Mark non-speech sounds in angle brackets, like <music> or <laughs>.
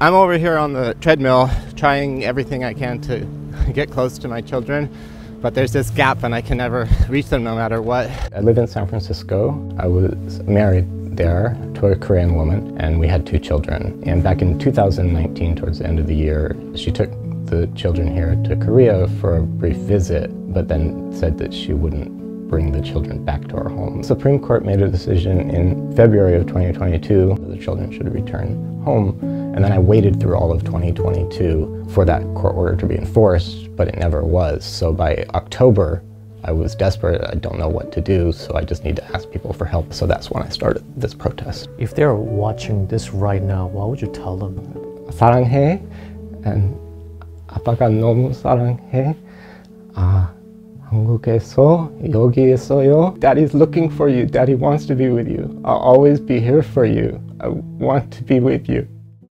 I'm over here on the treadmill trying everything I can to <laughs> get close to my children, but there's this gap and I can never reach them no matter what. I live in San Francisco. I was married there to a Korean woman and we had two children. And back in 2019, towards the end of the year, she took the children here to Korea for a brief visit, but then said that she wouldn't bring the children back to our home. The Supreme Court made a decision in February of 2022 that the children should return home. And then I waited through all of 2022 for that court order to be enforced, but it never was. So by October, I was desperate. I don't know what to do, so I just need to ask people for help. So that's when I started this protest. If they're watching this right now, what would you tell them? 사랑해 and 아빠가 너무 사랑해. 아, 한국에서 여기 있어요. Daddy's looking for you. Daddy wants to be with you. I'll always be here for you. I want to be with you.